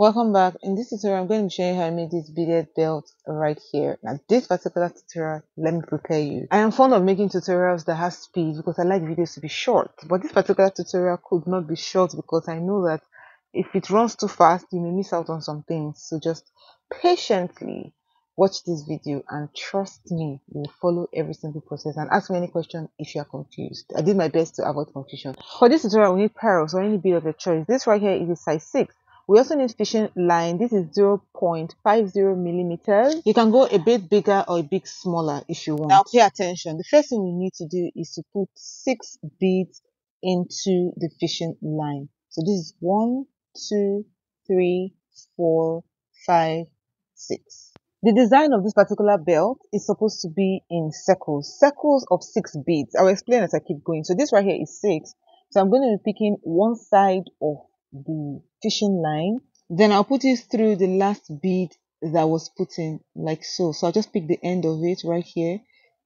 Welcome back. In this tutorial, I'm going to be showing you how I made this beaded belt right here. Now, this particular tutorial, let me prepare you. I am fond of making tutorials that have speed because I like videos to be short. But this particular tutorial could not be short because I know that if it runs too fast, you may miss out on some things. So just patiently watch this video and trust me, you will follow every single process and ask me any question if you are confused. I did my best to avoid confusion. For this tutorial, we need pearls or any bead of your choice. This right here is a size 6 we also need fishing line. This is 0.50 millimeters. You can go a bit bigger or a bit smaller if you want. Now pay attention. The first thing you need to do is to put six beads into the fishing line. So this is one, two, three, four, five, six. The design of this particular belt is supposed to be in circles, circles of six beads. I'll explain as I keep going. So this right here is six. So I'm going to be picking one side of the fishing line then I'll put it through the last bead that was put in like so. So I'll just pick the end of it right here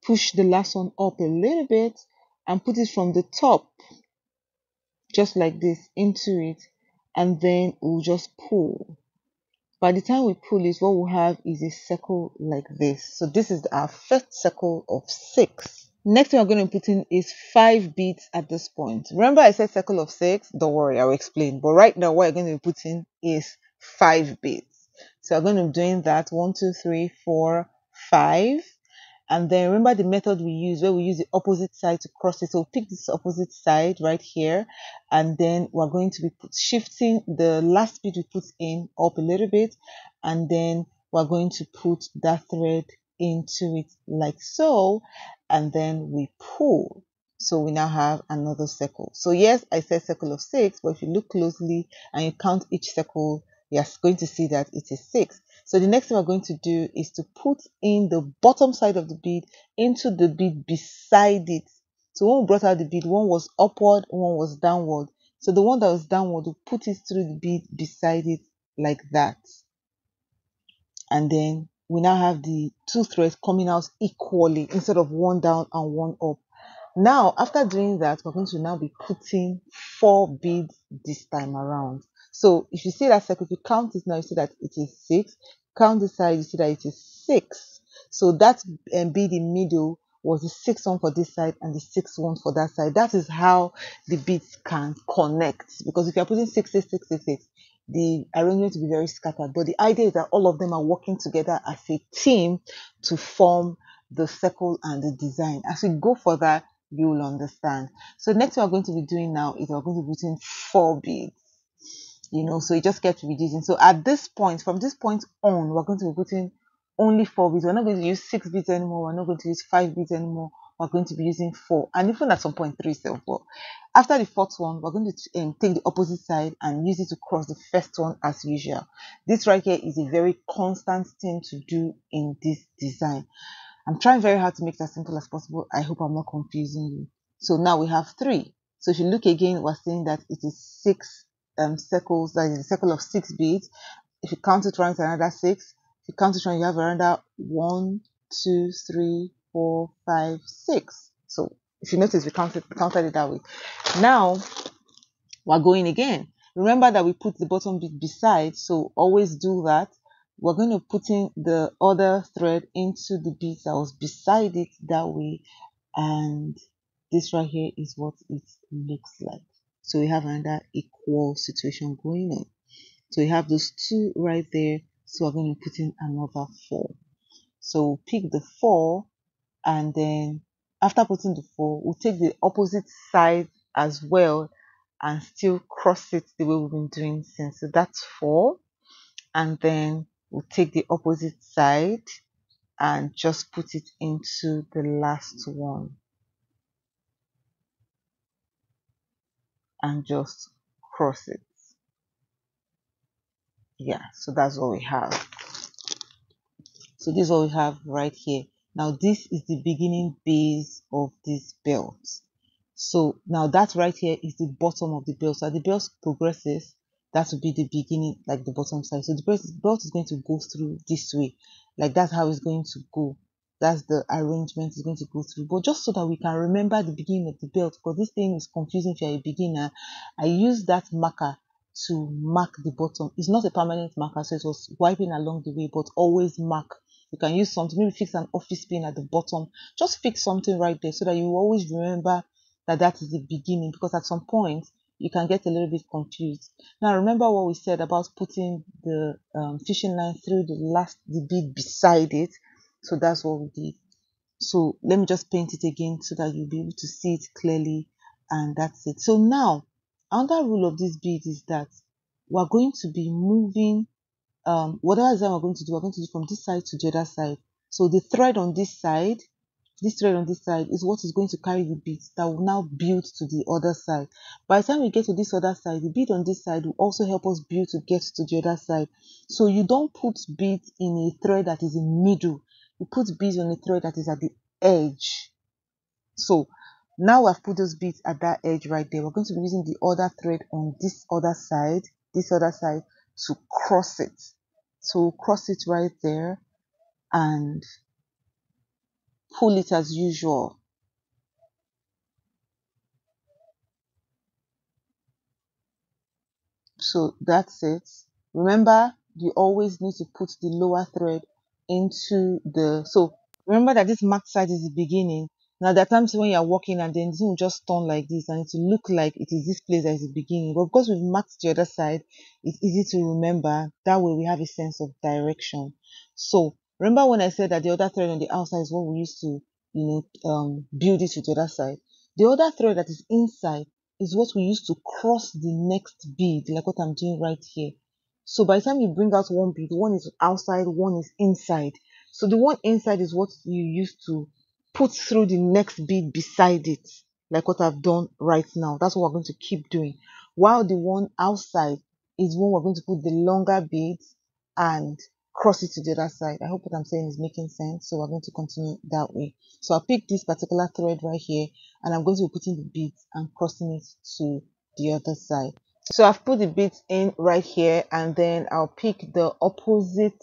push the last one up a little bit and put it from the top just like this into it and then we'll just pull. By the time we pull it what we'll have is a circle like this. So this is our first circle of six Next thing we're going to put in is five beads at this point. Remember I said circle of six? Don't worry, I'll explain. But right now what I'm going to be putting is five beads. So I'm going to be doing that. One, two, three, four, five. And then remember the method we use where we use the opposite side to cross it. So we'll pick this opposite side right here. And then we're going to be put, shifting the last bead we put in up a little bit. And then we're going to put that thread into it like so and then we pull. So we now have another circle. So yes i said circle of six but if you look closely and you count each circle you're going to see that it is six. So the next thing we're going to do is to put in the bottom side of the bead into the bead beside it. So when we brought out the bead one was upward one was downward. So the one that was downward we put it through the bead beside it like that. And then we now have the two threads coming out equally instead of one down and one up. Now, after doing that, we're going to now be putting four beads this time around. So if you see that circle, if you count it now, you see that it is six. Count the side, you see that it is six. So that um, bead in middle was the sixth one for this side and the sixth one for that side. That is how the beads can connect. Because if you're putting six, six, six, six, six, the arrangement to be very scattered. But the idea is that all of them are working together as a team to form the circle and the design. As we go for that, you will understand. So next we're going to be doing now is we're going to be putting four beads. You know, so it just kept reducing. So at this point, from this point on, we're going to be putting only four beads. We're not going to use six beads anymore. We're not going to use five beads anymore we're going to be using four and even at some point three self but after the fourth one we're going to um, take the opposite side and use it to cross the first one as usual. This right here is a very constant thing to do in this design. I'm trying very hard to make it as simple as possible. I hope i'm not confusing you. So now we have three. So if you look again we're saying that it is six um, circles that is a circle of six beads. If you count it round another six if you count it round you have another one two three four, five, six. So if you notice, we counted, counted it that way. Now we're going again. Remember that we put the bottom bit beside, so always do that. We're going to put in the other thread into the bit that was beside it that way, and this right here is what it looks like. So we have another equal situation going on. So we have those two right there. So we're going to put in another four. So pick the four and then after putting the four we'll take the opposite side as well and still cross it the way we've been doing since. So that's four. And then we'll take the opposite side and just put it into the last one. And just cross it. Yeah so that's what we have. So this is what we have right here now this is the beginning base of this belt. So now that right here is the bottom of the belt. So as the belt progresses, that will be the beginning, like the bottom side. So the belt is going to go through this way. Like that's how it's going to go. That's the arrangement is going to go through. But just so that we can remember the beginning of the belt, because this thing is confusing if you're a beginner, I use that marker to mark the bottom. It's not a permanent marker, so it was wiping along the way, but always mark. You can use something, maybe fix an office pin at the bottom. Just fix something right there so that you always remember that that is the beginning because at some point you can get a little bit confused. Now remember what we said about putting the um, fishing line through the last the bead beside it. So that's what we did. So let me just paint it again so that you'll be able to see it clearly and that's it. So now another rule of this bead is that we're going to be moving um, whatever design we're going to do, we're going to do from this side to the other side. So the thread on this side, this thread on this side is what is going to carry the beads that will now build to the other side. By the time we get to this other side, the bead on this side will also help us build to get to the other side. So you don't put beads in a thread that is in middle. You put beads on a thread that is at the edge. So now I've put those beads at that edge right there. We're going to be using the other thread on this other side, this other side to cross it. So cross it right there and pull it as usual. So that's it. Remember, you always need to put the lower thread into the, so remember that this marked side is the beginning. Now, there are times when you're walking and then it just turn like this and it will look like it is this place that is beginning. But because we've marked the other side, it's easy to remember. That way we have a sense of direction. So remember when I said that the other thread on the outside is what we used to, you know, um, build it to the other side. The other thread that is inside is what we use to cross the next bead, like what I'm doing right here. So by the time you bring out one bead, one is outside, one is inside. So the one inside is what you use to put through the next bead beside it, like what I've done right now. That's what we're going to keep doing. While the one outside is when we're going to put the longer beads and cross it to the other side. I hope what I'm saying is making sense. So we're going to continue that way. So I'll pick this particular thread right here and I'm going to be putting the beads and crossing it to the other side. So I've put the beads in right here and then I'll pick the opposite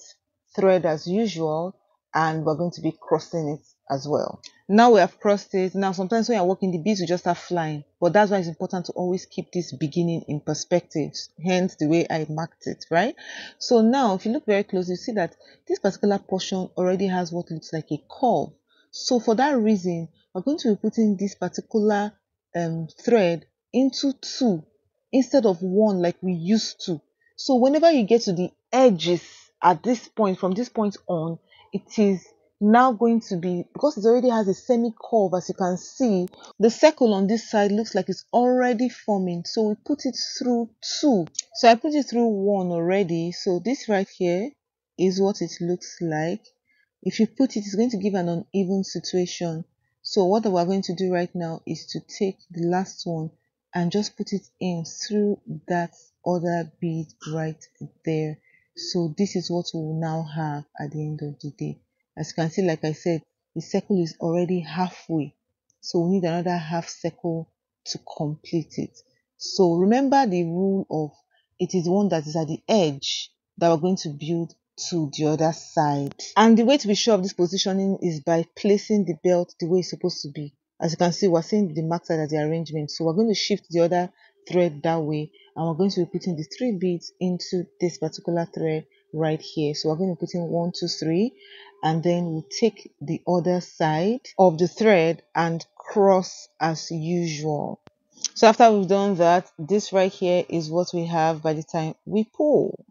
thread as usual and we're going to be crossing it as well. Now we have crossed it. Now sometimes when you're walking, the bees will just start flying. But that's why it's important to always keep this beginning in perspective. Hence the way I marked it, right? So now if you look very close, you see that this particular portion already has what looks like a curve. So for that reason, we're going to be putting this particular um, thread into two instead of one like we used to. So whenever you get to the edges at this point, from this point on, it is now going to be because it already has a semi curve as you can see the circle on this side looks like it's already forming. So we put it through two. So i put it through one already. So this right here is what it looks like. If you put it it's going to give an uneven situation. So what we're going to do right now is to take the last one and just put it in through that other bead right there so this is what we will now have at the end of the day as you can see, like I said, the circle is already halfway. So we need another half circle to complete it. So remember the rule of it is one that is at the edge that we're going to build to the other side. And the way to be sure of this positioning is by placing the belt the way it's supposed to be. As you can see, we're seeing the mark side as the arrangement. So we're going to shift the other thread that way and we're going to be putting the three beads into this particular thread right here. So we're going to put in one, two, three, and then we'll take the other side of the thread and cross as usual. So after we've done that, this right here is what we have by the time we pull.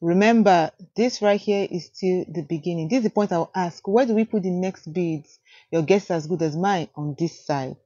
Remember, this right here is still the beginning. This is the point I'll ask. Where do we put the next beads? Your guess as good as mine on this side.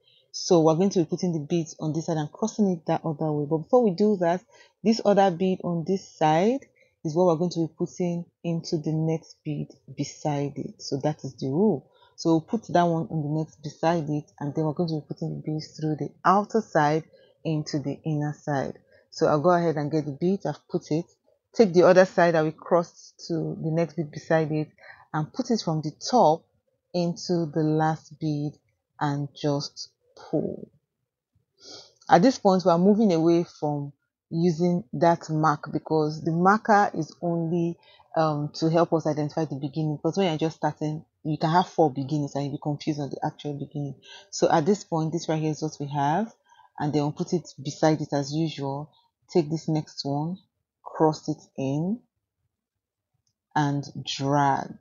So we're going to be putting the beads on this side and crossing it that other way. But before we do that, this other bead on this side is what we're going to be putting into the next bead beside it. So that is the rule. So we'll put that one on the next beside it and then we're going to be putting the beads through the outer side into the inner side. So I'll go ahead and get the bead, I've put it, take the other side that we crossed to the next bead beside it and put it from the top into the last bead and just At this point, we are moving away from using that mark because the marker is only um, to help us identify the beginning. Because when you're just starting, you can have four beginnings and you'll be confused on the actual beginning. So at this point, this right here is what we have, and then we'll put it beside it as usual. take this next one cross it in and drag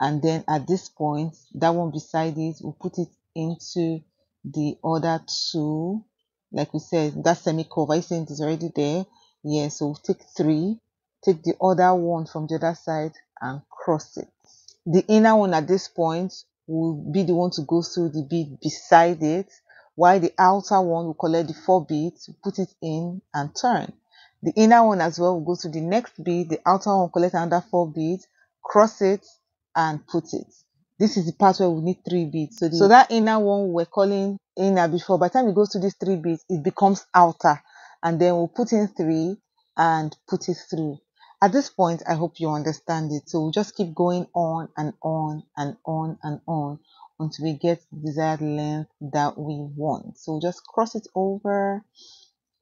and then at this point that one beside it we'll put it into the other two. Like we said that semi cover I is already there. Yeah so we'll take three. Take the other one from the other side and cross it. The inner one at this point will be the one to go through the bead beside it while the outer one will collect the four beads put it in and turn. The inner one as well will go to the next bead the outer one collect another four beads cross it and put it. This is the part where we need three beads. So, the, so that inner one we're calling inner before, by the time it goes to these three beads, it becomes outer. And then we'll put in three and put it through. At this point, I hope you understand it. So we'll just keep going on and on and on and on until we get the desired length that we want. So we'll just cross it over,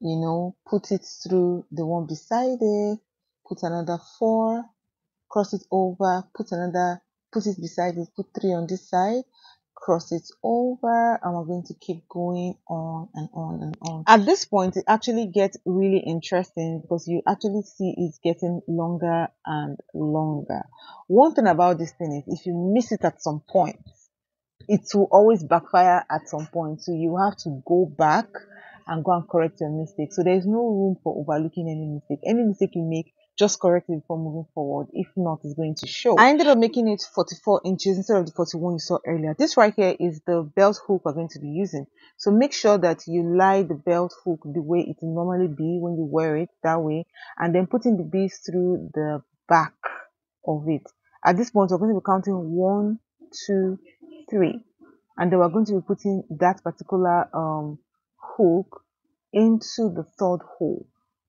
you know, put it through the one beside it, put another four, cross it over, put another, put it beside it, put three on this side, cross it over, and we're going to keep going on and on and on. At this point, it actually gets really interesting because you actually see it's getting longer and longer. One thing about this thing is if you miss it at some point, it will always backfire at some point. So you have to go back and go and correct your mistake. So there's no room for overlooking any mistake. Any mistake you make, just correct it before moving forward. If not, it's going to show. I ended up making it 44 inches instead of the 41 you saw earlier. This right here is the belt hook we're going to be using. So make sure that you lie the belt hook the way it normally be when you wear it that way. And then putting the beads through the back of it. At this point, we're going to be counting one, two, three. And then we're going to be putting that particular um, hook into the third hole.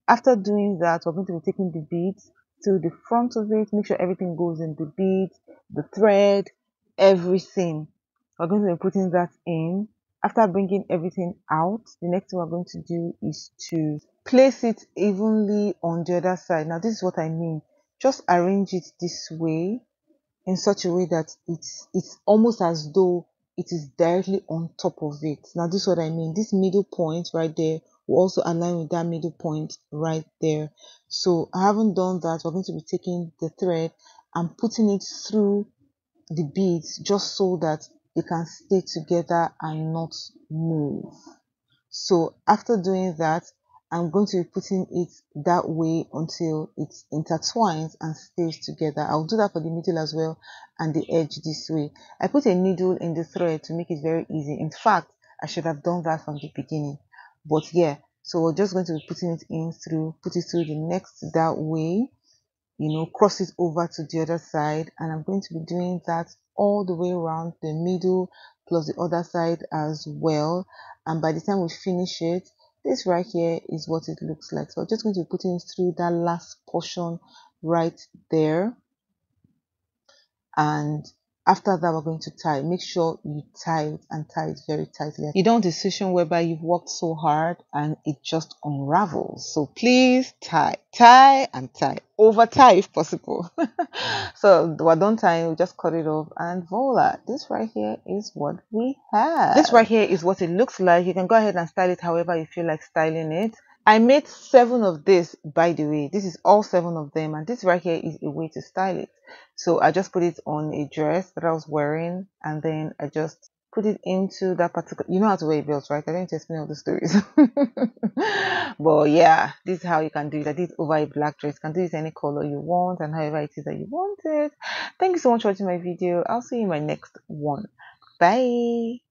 After doing that, we're going to be taking the beads to the front of it. Make sure everything goes in the beads, the thread, everything. We're going to be putting that in. After bringing everything out, the next thing we're going to do is to place it evenly on the other side. Now, this is what I mean. Just arrange it this way in such a way that it's it's almost as though it is directly on top of it. Now, this is what I mean. This middle point right there will also align with that middle point right there. So I haven't done that. We're going to be taking the thread and putting it through the beads just so that they can stay together and not move. So after doing that, I'm going to be putting it that way until it intertwines and stays together. I'll do that for the middle as well and the edge this way. I put a needle in the thread to make it very easy. In fact, I should have done that from the beginning. But yeah, so we're just going to be putting it in through, put it through the next that way, you know, cross it over to the other side. And I'm going to be doing that all the way around the middle plus the other side as well. And by the time we finish it, this right here is what it looks like. So I'm just going to be putting it through that last portion right there. And after that, we're going to tie. Make sure you tie it and tie it very tightly. You don't decision whereby you've worked so hard and it just unravels. So please tie, tie and tie. Over tie if possible. so we're done tying, we just cut it off and voila. This right here is what we have. This right here is what it looks like. You can go ahead and style it however you feel like styling it. I made seven of this, by the way. This is all seven of them, and this right here is a way to style it. So I just put it on a dress that I was wearing, and then I just put it into that particular. You know how to wear a belt, right? I didn't explain all the stories. but yeah, this is how you can do it. I did over a black dress. You can do it any color you want, and however it is that you want it. Thank you so much for watching my video. I'll see you in my next one. Bye.